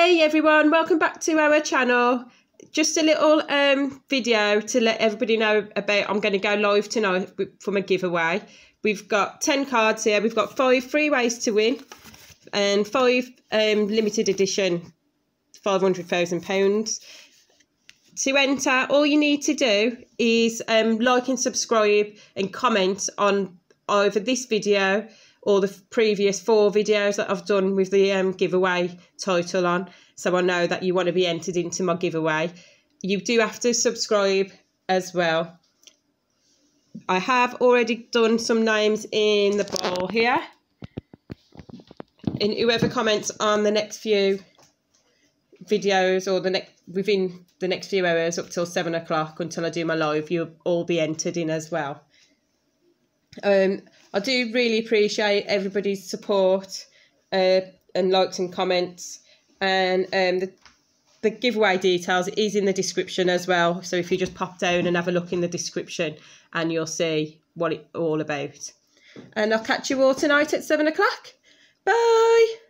Hey everyone, welcome back to our channel. Just a little um, video to let everybody know about I'm going to go live tonight from a giveaway. We've got 10 cards here. We've got five free ways to win and five um, limited edition £500,000. To enter, all you need to do is um, like and subscribe and comment on either this video or the previous four videos that I've done with the um, giveaway title on. So I know that you want to be entered into my giveaway. You do have to subscribe as well. I have already done some names in the bowl here. And whoever comments on the next few videos or the next within the next few hours up till seven o'clock until I do my live, you'll all be entered in as well. Um, I do really appreciate everybody's support uh, and likes and comments. And um, the, the giveaway details is in the description as well. So if you just pop down and have a look in the description and you'll see what it's all about. And I'll catch you all tonight at seven o'clock. Bye.